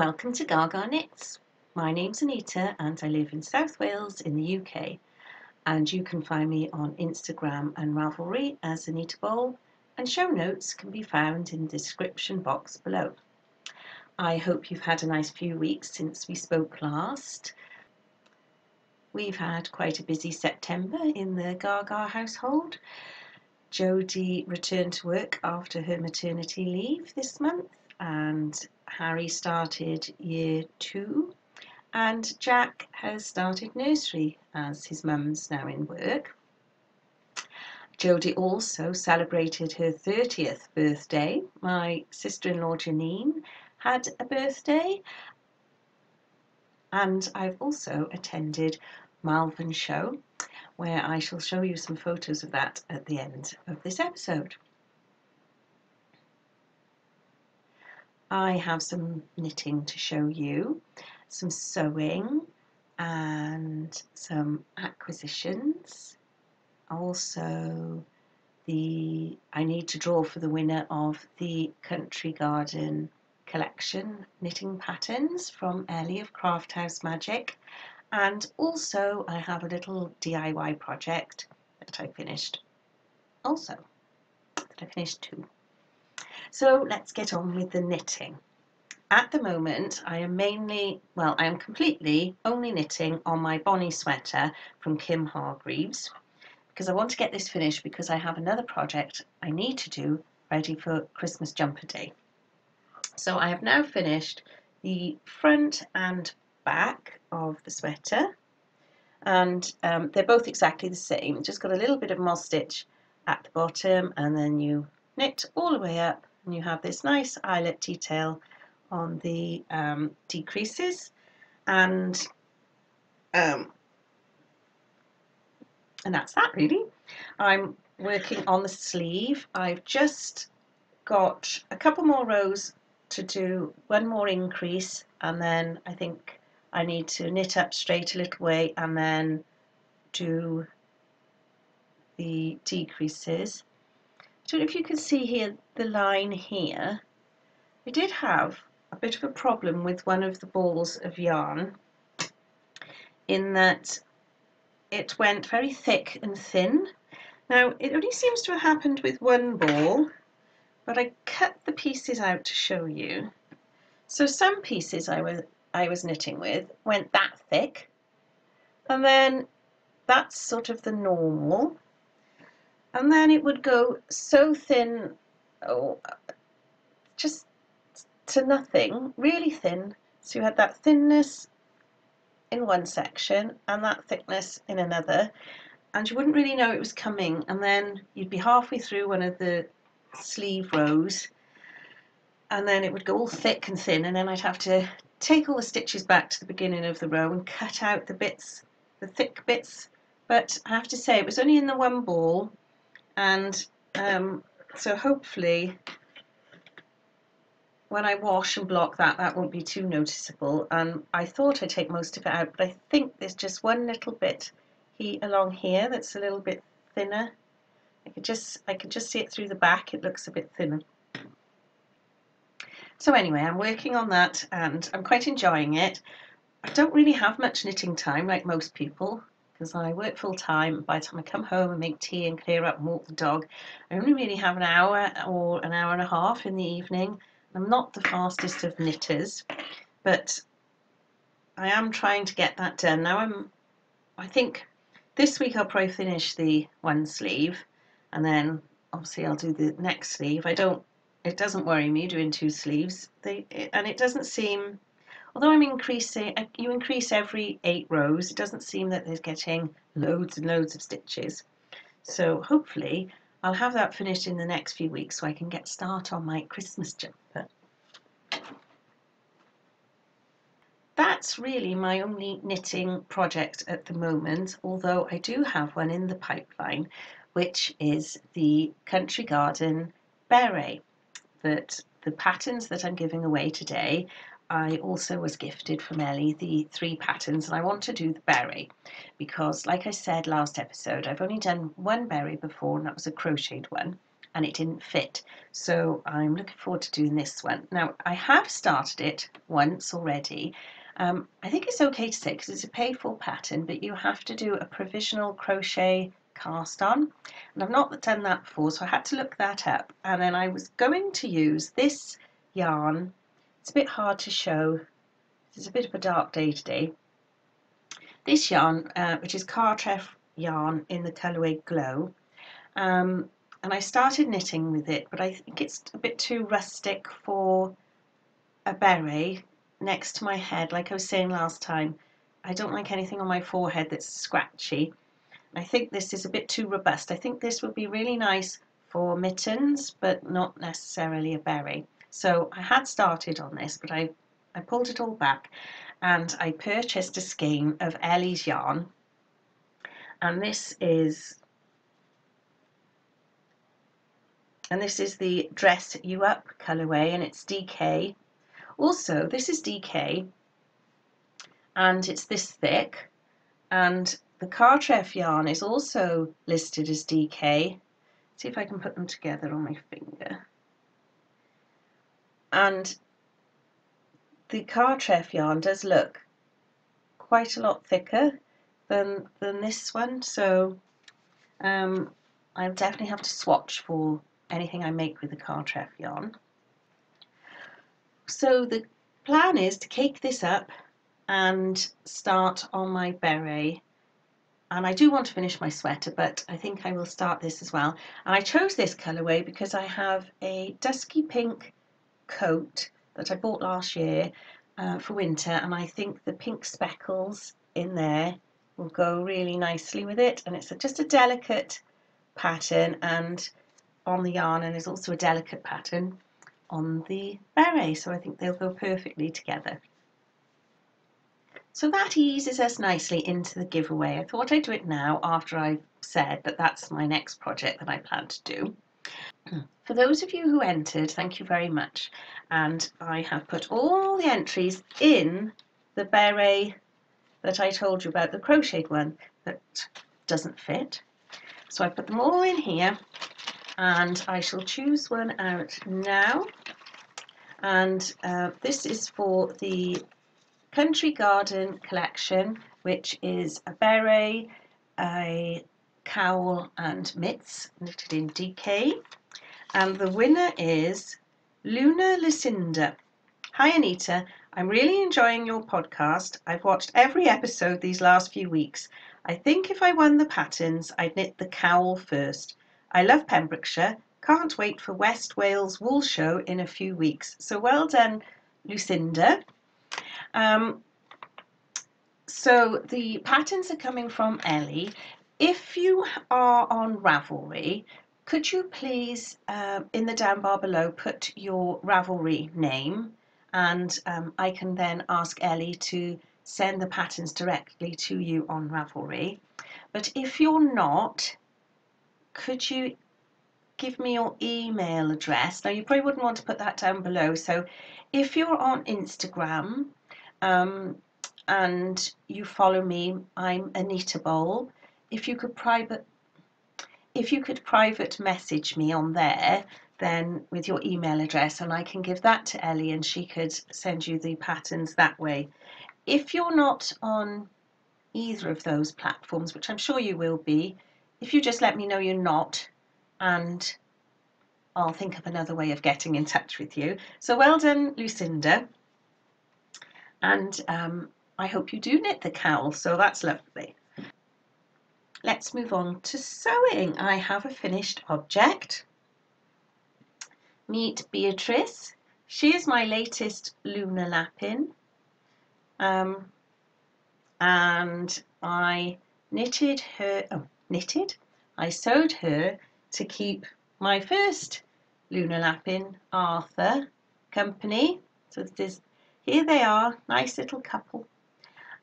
Welcome to Gaga Knits. My name's Anita and I live in South Wales in the UK. And you can find me on Instagram and Ravelry as Anita Bulb, and show notes can be found in the description box below. I hope you've had a nice few weeks since we spoke last. We've had quite a busy September in the Gaga household. Jodie returned to work after her maternity leave this month and Harry started year two and Jack has started nursery as his mum's now in work. Jodie also celebrated her 30th birthday. My sister-in-law Janine had a birthday and I've also attended Malvern Show where I shall show you some photos of that at the end of this episode. I have some knitting to show you, some sewing and some acquisitions. Also the I need to draw for the winner of the Country Garden collection knitting patterns from Ellie of Craft House Magic and also I have a little DIY project that I finished also that I finished too. So let's get on with the knitting. At the moment, I am mainly, well, I am completely only knitting on my Bonny sweater from Kim Hargreaves because I want to get this finished because I have another project I need to do ready for Christmas jumper day. So I have now finished the front and back of the sweater and um, they're both exactly the same just got a little bit of moss stitch at the bottom and then you knit all the way up and you have this nice eyelet detail on the um, decreases and um, and that's that really. I'm working on the sleeve. I've just got a couple more rows to do, one more increase and then I think I need to knit up straight a little way and then do the decreases don't know if you can see here the line here. I did have a bit of a problem with one of the balls of yarn in that it went very thick and thin. Now it only seems to have happened with one ball but I cut the pieces out to show you. So some pieces I was, I was knitting with went that thick and then that's sort of the normal and then it would go so thin, oh, just to nothing, really thin. So you had that thinness in one section and that thickness in another, and you wouldn't really know it was coming. And then you'd be halfway through one of the sleeve rows, and then it would go all thick and thin, and then I'd have to take all the stitches back to the beginning of the row and cut out the bits, the thick bits. But I have to say, it was only in the one ball and um, so hopefully when I wash and block that that won't be too noticeable. And I thought I'd take most of it out but I think there's just one little bit he along here that's a little bit thinner. I could just I can just see it through the back. It looks a bit thinner. So anyway I'm working on that and I'm quite enjoying it. I don't really have much knitting time like most people because I work full time. By the time I come home and make tea and clear up and walk the dog, I only really have an hour or an hour and a half in the evening. I'm not the fastest of knitters, but I am trying to get that done. Now I'm, I think this week I'll probably finish the one sleeve and then obviously I'll do the next sleeve. I don't, it doesn't worry me doing two sleeves they, and it doesn't seem although I'm increasing, uh, you increase every eight rows, it doesn't seem that there's getting loads and loads of stitches. So hopefully I'll have that finished in the next few weeks so I can get start on my Christmas jumper. That's really my only knitting project at the moment, although I do have one in the pipeline, which is the Country Garden Beret that the patterns that I'm giving away today I also was gifted from Ellie the three patterns and I want to do the berry because like I said last episode I've only done one berry before and that was a crocheted one and it didn't fit. So I'm looking forward to doing this one. Now I have started it once already. Um, I think it's okay to say because it's a paid for pattern, but you have to do a provisional crochet cast on and I've not done that before so I had to look that up and then I was going to use this yarn it's a bit hard to show it's a bit of a dark day today this yarn uh, which is Cartreff yarn in the colourway Glow um, and I started knitting with it but I think it's a bit too rustic for a beret next to my head like I was saying last time I don't like anything on my forehead that's scratchy I think this is a bit too robust. I think this would be really nice for mittens, but not necessarily a beret. So I had started on this, but I, I pulled it all back and I purchased a skein of Ellie's yarn. And this is and this is the Dress You Up colorway and it's DK. Also, this is DK and it's this thick and the Cartreff yarn is also listed as DK. See if I can put them together on my finger. And the Cartreff yarn does look quite a lot thicker than, than this one, so um, I definitely have to swatch for anything I make with the Cartreff yarn. So the plan is to cake this up and start on my beret. And I do want to finish my sweater but I think I will start this as well. And I chose this colourway because I have a dusky pink coat that I bought last year uh, for winter and I think the pink speckles in there will go really nicely with it and it's a, just a delicate pattern and on the yarn and there's also a delicate pattern on the beret so I think they'll go perfectly together. So that eases us nicely into the giveaway. I thought I'd do it now after I've said that that's my next project that I plan to do. For those of you who entered, thank you very much. And I have put all the entries in the beret that I told you about, the crocheted one that doesn't fit. So I put them all in here and I shall choose one out now. And uh, this is for the Country Garden collection, which is a beret, a cowl and mitts knitted in DK. And the winner is Luna Lucinda. Hi Anita, I'm really enjoying your podcast. I've watched every episode these last few weeks. I think if I won the patterns, I'd knit the cowl first. I love Pembrokeshire. Can't wait for West Wales Wool Show in a few weeks. So well done, Lucinda. Um, so the patterns are coming from Ellie. If you are on Ravelry, could you please, uh, in the down bar below, put your Ravelry name and um, I can then ask Ellie to send the patterns directly to you on Ravelry. But if you're not, could you give me your email address? Now you probably wouldn't want to put that down below. So if you're on Instagram, um, and you follow me, I'm Anita Bulb. If you could private if you could private message me on there, then with your email address, and I can give that to Ellie and she could send you the patterns that way. If you're not on either of those platforms, which I'm sure you will be, if you just let me know you're not, and I'll think of another way of getting in touch with you. So well done, Lucinda and um, I hope you do knit the cowl so that's lovely. Let's move on to sewing. I have a finished object. Meet Beatrice. She is my latest Luna Lapin um, and I knitted her, oh, knitted? I sewed her to keep my first Luna Lapin Arthur company. So this is here they are, nice little couple.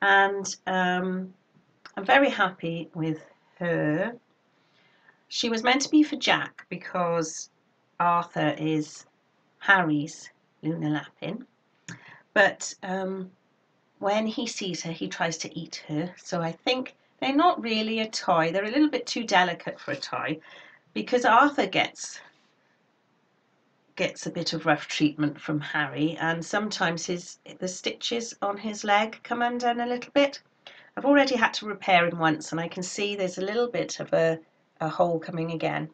And um, I'm very happy with her. She was meant to be for Jack because Arthur is Harry's Luna Lapin. But um, when he sees her, he tries to eat her. So I think they're not really a toy. They're a little bit too delicate for a toy because Arthur gets gets a bit of rough treatment from Harry and sometimes his the stitches on his leg come undone a little bit. I've already had to repair him once and I can see there's a little bit of a, a hole coming again.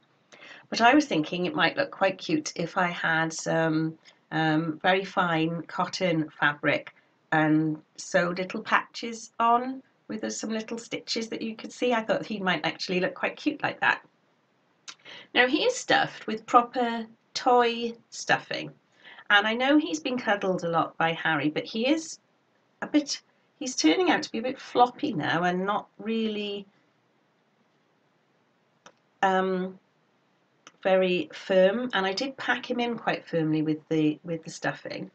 But I was thinking it might look quite cute if I had some um, very fine cotton fabric and sewed little patches on with some little stitches that you could see. I thought he might actually look quite cute like that. Now he is stuffed with proper toy stuffing and I know he's been cuddled a lot by Harry but he is a bit he's turning out to be a bit floppy now and not really um, very firm and I did pack him in quite firmly with the with the stuffing.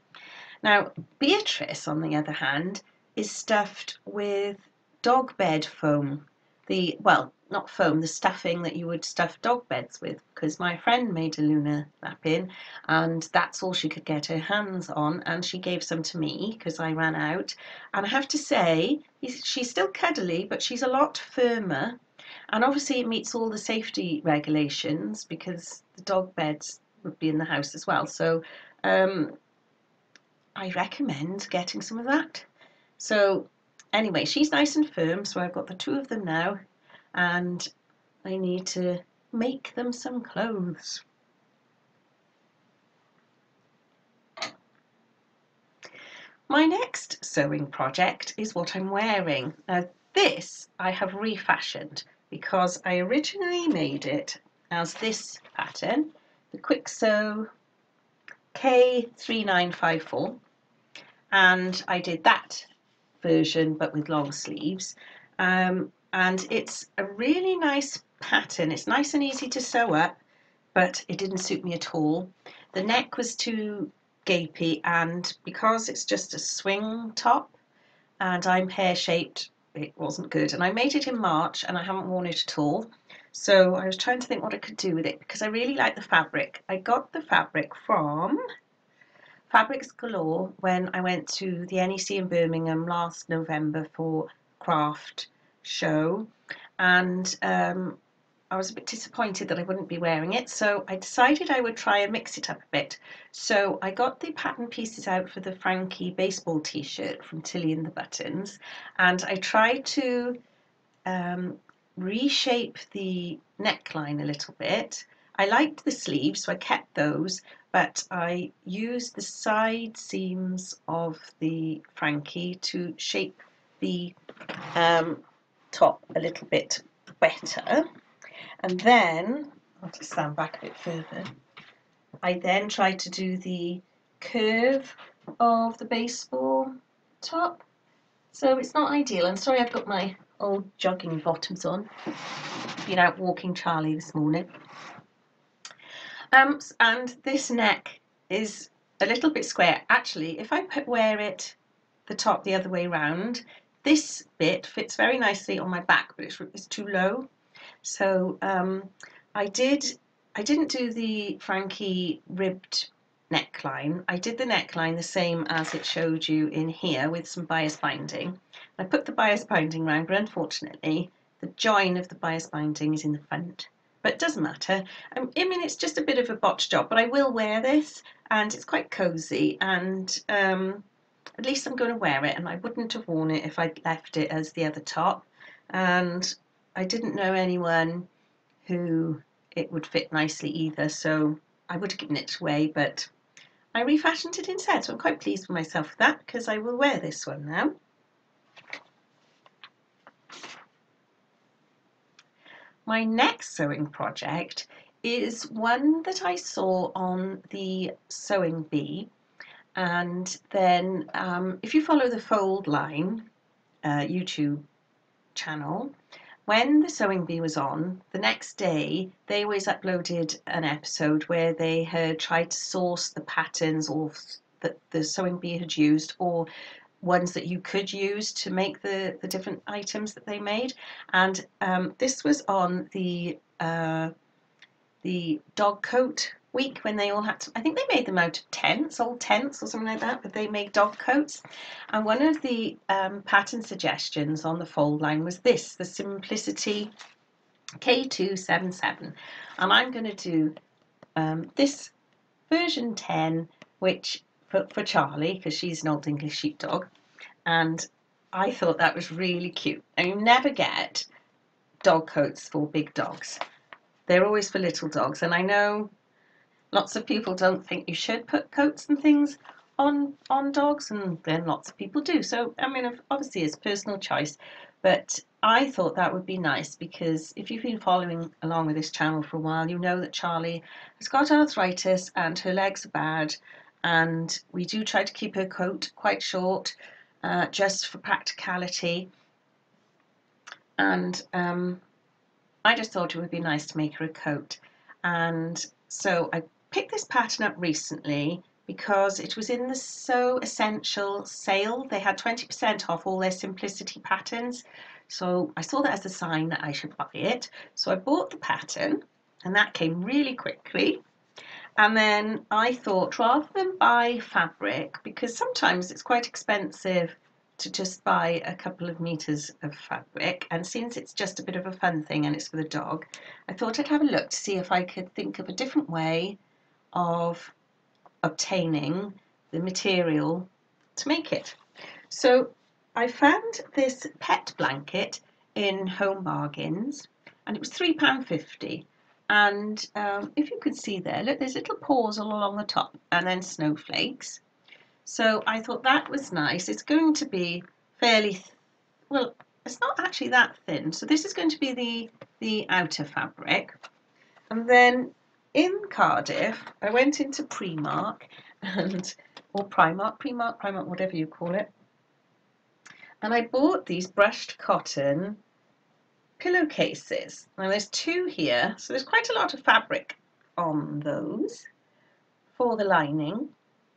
Now Beatrice on the other hand is stuffed with dog bed foam the well not foam the stuffing that you would stuff dog beds with because my friend made a Luna Lapin and that's all she could get her hands on and she gave some to me because I ran out. And I have to say she's still cuddly but she's a lot firmer. And obviously it meets all the safety regulations because the dog beds would be in the house as well. So um, I recommend getting some of that. So anyway she's nice and firm so I've got the two of them now and I need to make them some clothes. My next sewing project is what I'm wearing. Now this I have refashioned because I originally made it as this pattern, the Kwik Sew K3954 and I did that version but with long sleeves um, and it's a really nice pattern. It's nice and easy to sew up, but it didn't suit me at all. The neck was too gapey and because it's just a swing top and I'm pear shaped, it wasn't good. And I made it in March and I haven't worn it at all. So I was trying to think what I could do with it because I really like the fabric. I got the fabric from Fabrics Galore when I went to the NEC in Birmingham last November for craft show. And um, I was a bit disappointed that I wouldn't be wearing it so I decided I would try and mix it up a bit. So I got the pattern pieces out for the Frankie baseball t-shirt from Tilly and the Buttons and I tried to um, reshape the neckline a little bit. I liked the sleeves so I kept those but I used the side seams of the Frankie to shape the um, top a little bit better. And then, I'll just stand back a bit further. I then try to do the curve of the baseball top. So it's not ideal. I'm sorry I've got my old jogging bottoms on. Been out walking Charlie this morning. Um, and this neck is a little bit square. Actually, if I put, wear it the top the other way round, this bit fits very nicely on my back, but it's, it's too low. So um, I did, I didn't do the Frankie ribbed neckline. I did the neckline the same as it showed you in here with some bias binding. I put the bias binding round, but unfortunately the join of the bias binding is in the front. But it doesn't matter. Um, I mean, it's just a bit of a botch job, but I will wear this and it's quite cosy and um, at least I'm going to wear it and I wouldn't have worn it if I'd left it as the other top and I didn't know anyone who it would fit nicely either so I would have given it away but I refashioned it instead so I'm quite pleased with myself for that because I will wear this one now. My next sewing project is one that I saw on the Sewing Bee and then um, if you follow the Fold Line uh, YouTube channel, when the Sewing Bee was on, the next day they always uploaded an episode where they had tried to source the patterns or that the Sewing Bee had used or ones that you could use to make the, the different items that they made. And um, this was on the uh, the dog coat week when they all had to, I think they made them out of tents, old tents or something like that, but they made dog coats. And one of the um, pattern suggestions on the fold line was this, the Simplicity 8277. And I'm going to do um, this version 10, which for, for Charlie, because she's an old English sheepdog, and I thought that was really cute. And you never get dog coats for big dogs. They're always for little dogs, and I know lots of people don't think you should put coats and things on on dogs, and then lots of people do. So I mean, obviously it's personal choice, but I thought that would be nice because if you've been following along with this channel for a while, you know that Charlie has got arthritis and her legs are bad, and we do try to keep her coat quite short, uh, just for practicality. And um, I just thought it would be nice to make her a coat, and so I picked this pattern up recently because it was in the Sew Essential sale. They had 20% off all their Simplicity patterns. So I saw that as a sign that I should buy it. So I bought the pattern and that came really quickly. And then I thought rather than buy fabric, because sometimes it's quite expensive to just buy a couple of meters of fabric and since it's just a bit of a fun thing and it's for the dog I thought I'd have a look to see if I could think of a different way of obtaining the material to make it. So I found this pet blanket in Home Bargains and it was £3.50 and um, if you can see there look there's little paws all along the top and then snowflakes. So I thought that was nice. It's going to be fairly well it's not actually that thin. So this is going to be the the outer fabric. And then in Cardiff, I went into Primark and or Primark, Primark, Primark, whatever you call it, and I bought these brushed cotton pillowcases. Now there's two here, so there's quite a lot of fabric on those for the lining.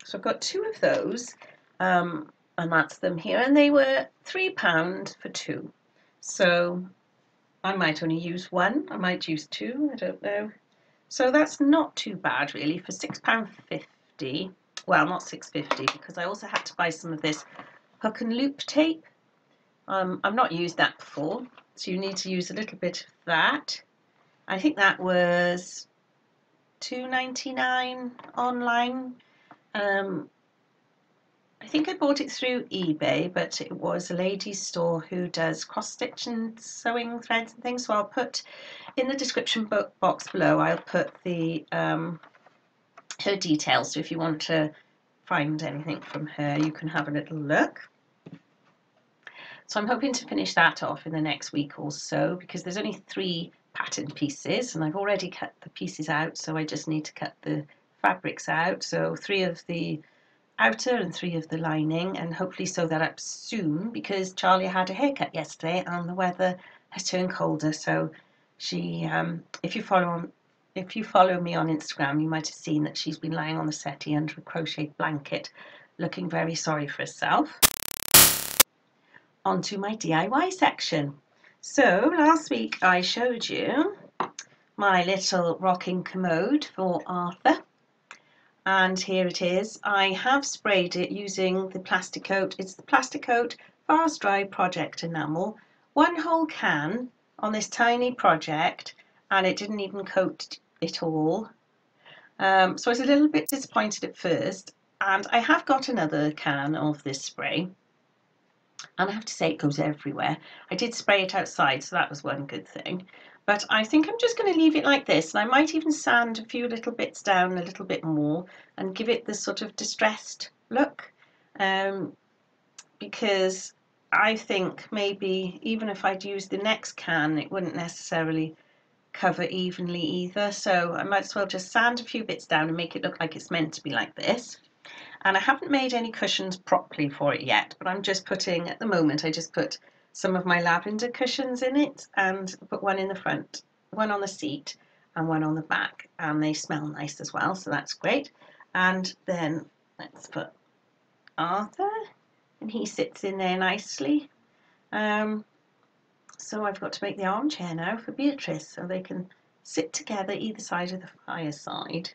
So I've got two of those, um, and that's them here, and they were three pound for two. So I might only use one, I might use two, I don't know. So that's not too bad really for £6.50. Well, not £6.50 because I also had to buy some of this hook and loop tape. Um, I've not used that before, so you need to use a little bit of that. I think that was 2.99 online. Um, I think I bought it through eBay, but it was a lady's store who does cross stitch and sewing threads and things. So I'll put in the description box below, I'll put the um, her details. So if you want to find anything from her, you can have a little look. So I'm hoping to finish that off in the next week or so because there's only three pattern pieces and I've already cut the pieces out so I just need to cut the fabrics out so three of the outer and three of the lining and hopefully sew that up soon because Charlie had a haircut yesterday and the weather has turned colder so she um, if you follow on if you follow me on Instagram you might have seen that she's been lying on the settee under a crocheted blanket looking very sorry for herself. Onto my DIY section. So last week I showed you my little rocking commode for Arthur and here it is. I have sprayed it using the Plasticote. It's the Plasticote Fast Dry Project Enamel. One whole can on this tiny project and it didn't even coat it all. Um, so I was a little bit disappointed at first and I have got another can of this spray and I have to say it goes everywhere. I did spray it outside so that was one good thing but I think I'm just going to leave it like this and I might even sand a few little bits down a little bit more and give it this sort of distressed look um, because I think maybe even if I'd use the next can it wouldn't necessarily cover evenly either. So I might as well just sand a few bits down and make it look like it's meant to be like this. And I haven't made any cushions properly for it yet but I'm just putting at the moment I just put some of my lavender cushions in it and put one in the front, one on the seat and one on the back and they smell nice as well so that's great. And then let's put Arthur and he sits in there nicely. Um, so I've got to make the armchair now for Beatrice so they can sit together either side of the fireside.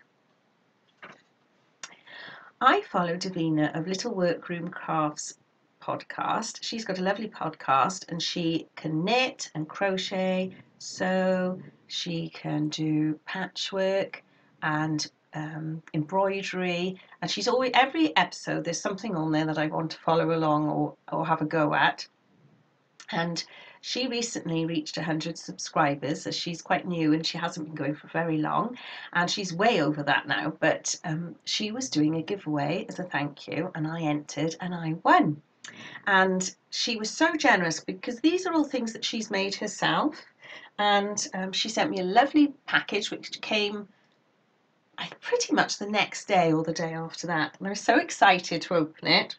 I follow Davina of Little Workroom Crafts podcast. She's got a lovely podcast and she can knit and crochet, sew, she can do patchwork and um, embroidery, and she's always every episode there's something on there that I want to follow along or or have a go at. And she recently reached 100 subscribers as she's quite new and she hasn't been going for very long and she's way over that now but um, she was doing a giveaway as a thank you and I entered and I won and she was so generous because these are all things that she's made herself. And um, she sent me a lovely package which came pretty much the next day or the day after that. And I was so excited to open it.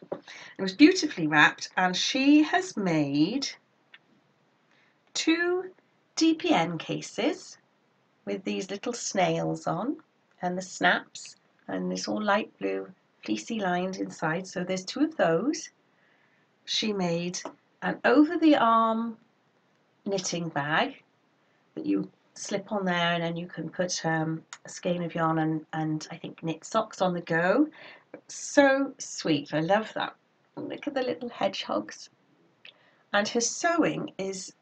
It was beautifully wrapped and she has made two DPN cases with these little snails on and the snaps and it's all light blue fleecy lined inside. So there's two of those she made an over the arm knitting bag that you slip on there and then you can put um, a skein of yarn and, and I think knit socks on the go so sweet I love that look at the little hedgehogs and her sewing is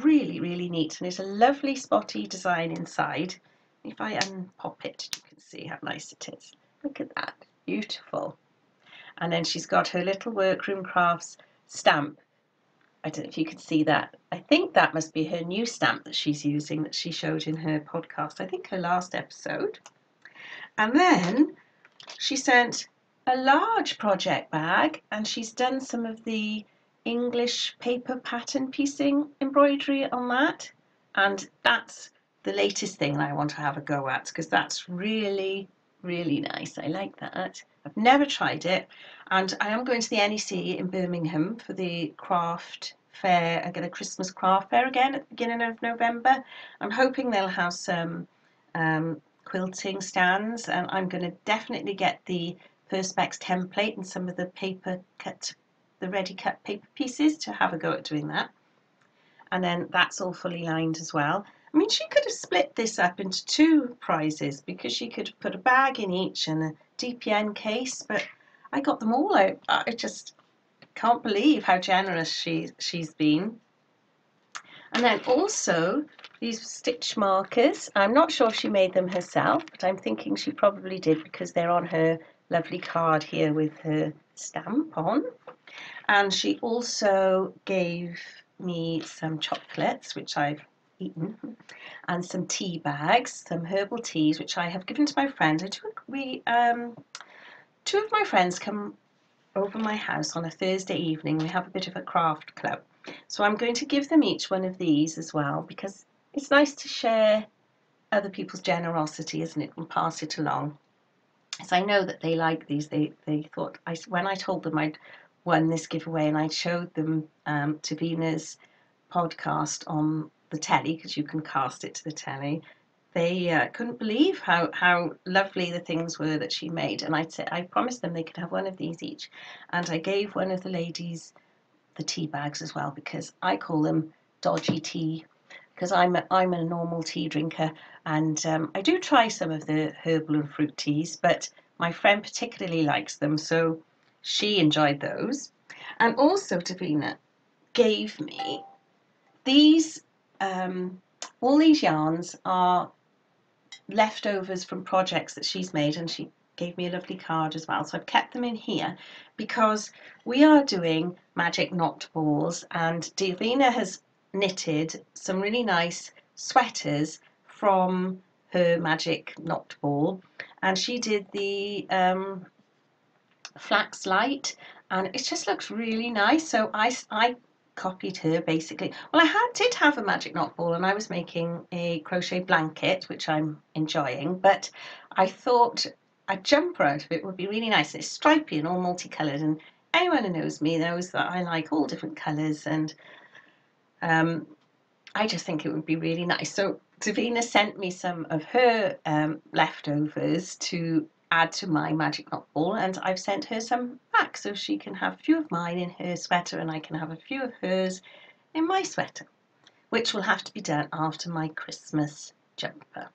really, really neat and it's a lovely spotty design inside. If I unpop it, you can see how nice it is. Look at that, beautiful. And then she's got her little workroom crafts stamp. I don't know if you can see that. I think that must be her new stamp that she's using that she showed in her podcast. I think her last episode. And then she sent a large project bag and she's done some of the English paper pattern piecing embroidery on that and that's the latest thing that I want to have a go at because that's really really nice I like that I've never tried it and I am going to the NEC in Birmingham for the craft fair I get a Christmas craft fair again at the beginning of November I'm hoping they'll have some um, quilting stands and I'm going to definitely get the Perspex template and some of the paper cut the ready cut paper pieces to have a go at doing that. And then that's all fully lined as well. I mean, she could have split this up into two prizes because she could have put a bag in each and a DPN case, but I got them all out. I just can't believe how generous she, she's been. And then also these stitch markers. I'm not sure if she made them herself, but I'm thinking she probably did because they're on her lovely card here with her stamp on. And she also gave me some chocolates, which I've eaten, and some tea bags, some herbal teas, which I have given to my friend. I took, we, um, two of my friends come over my house on a Thursday evening. We have a bit of a craft club. So I'm going to give them each one of these as well because it's nice to share other people's generosity, isn't it, and pass it along. So I know that they like these. They they thought I when I told them I'd won this giveaway and I showed them um, Davina's podcast on the telly because you can cast it to the telly. They uh, couldn't believe how, how lovely the things were that she made, and I said I promised them they could have one of these each, and I gave one of the ladies the tea bags as well because I call them dodgy tea because I'm a, I'm a normal tea drinker and um, I do try some of the herbal and fruit teas, but my friend particularly likes them, so she enjoyed those. And also Davina gave me these, um, all these yarns are leftovers from projects that she's made and she gave me a lovely card as well. So I've kept them in here because we are doing magic knot balls and Davina has knitted some really nice sweaters from her magic knot ball and she did the um, flax light and it just looks really nice so I, I copied her basically. Well I had did have a magic knot ball and I was making a crochet blanket which I'm enjoying but I thought a jumper out of it would be really nice. It's stripy and all multicolored and anyone who knows me knows that I like all different colors and um, I just think it would be really nice. So Davina sent me some of her um, leftovers to add to my magic knot ball and I've sent her some back so she can have a few of mine in her sweater and I can have a few of hers in my sweater which will have to be done after my Christmas jumper.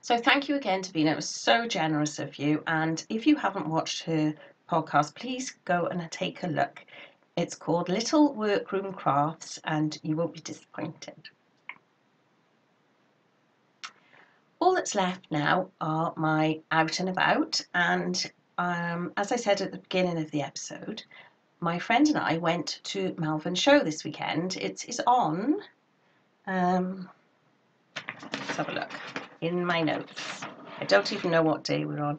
So thank you again Davina, it was so generous of you and if you haven't watched her podcast please go and take a look. It's called Little Workroom Crafts and you won't be disappointed. All that's left now are my out and about. And um, as I said at the beginning of the episode, my friend and I went to Malvern Show this weekend. It's, it's on. Um, let's have a look in my notes. I don't even know what day we're on.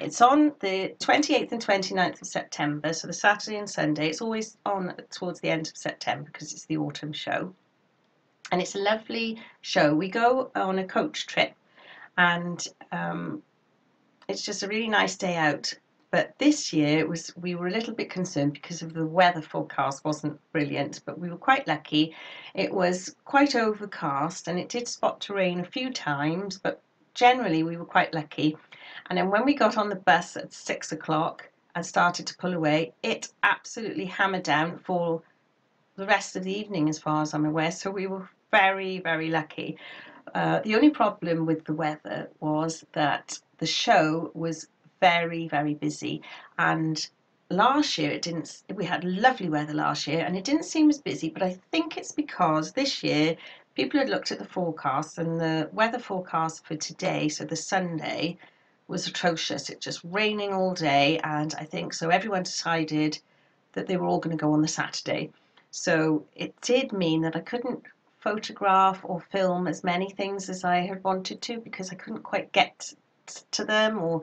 It's on the 28th and 29th of September, so the Saturday and Sunday. It's always on towards the end of September because it's the autumn show. And it's a lovely show. We go on a coach trip and um, it's just a really nice day out. But this year it was we were a little bit concerned because of the weather forecast wasn't brilliant, but we were quite lucky. It was quite overcast and it did spot to rain a few times, but generally we were quite lucky. And then when we got on the bus at six o'clock and started to pull away, it absolutely hammered down for the rest of the evening, as far as I'm aware. So we were very, very lucky. Uh, the only problem with the weather was that the show was very, very busy. And last year it didn't, we had lovely weather last year and it didn't seem as busy, but I think it's because this year people had looked at the forecast and the weather forecast for today, so the Sunday, was atrocious. It just raining all day, and I think so. Everyone decided that they were all going to go on the Saturday. So it did mean that I couldn't photograph or film as many things as I had wanted to because I couldn't quite get to them or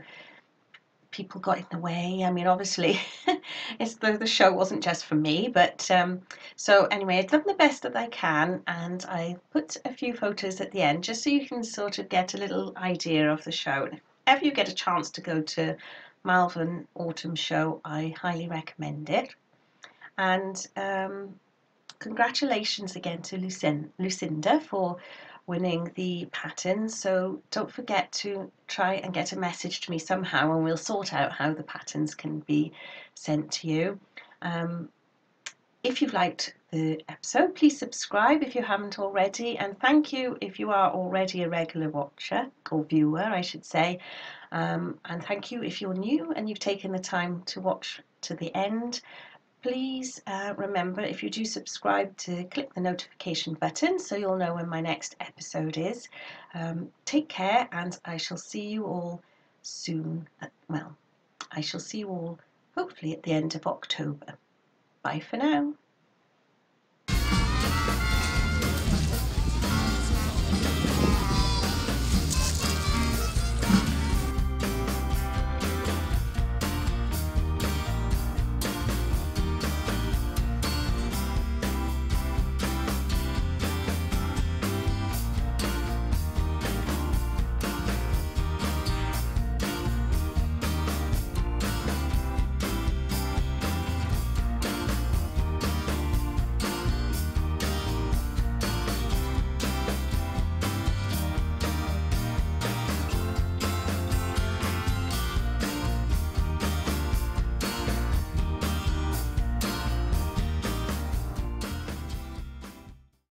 people got in the way. I mean, obviously, it's the, the show wasn't just for me, but um, so anyway, I've done the best that I can, and I put a few photos at the end just so you can sort of get a little idea of the show. And if ever you get a chance to go to Malvern Autumn Show, I highly recommend it. And um, congratulations again to Lucinda for winning the pattern. So don't forget to try and get a message to me somehow and we'll sort out how the patterns can be sent to you. Um, if you've liked the episode, please subscribe if you haven't already. And thank you if you are already a regular watcher or viewer, I should say. Um, and thank you if you're new and you've taken the time to watch to the end please uh, remember if you do subscribe to click the notification button so you'll know when my next episode is. Um, take care and I shall see you all soon. At, well, I shall see you all hopefully at the end of October. Bye for now.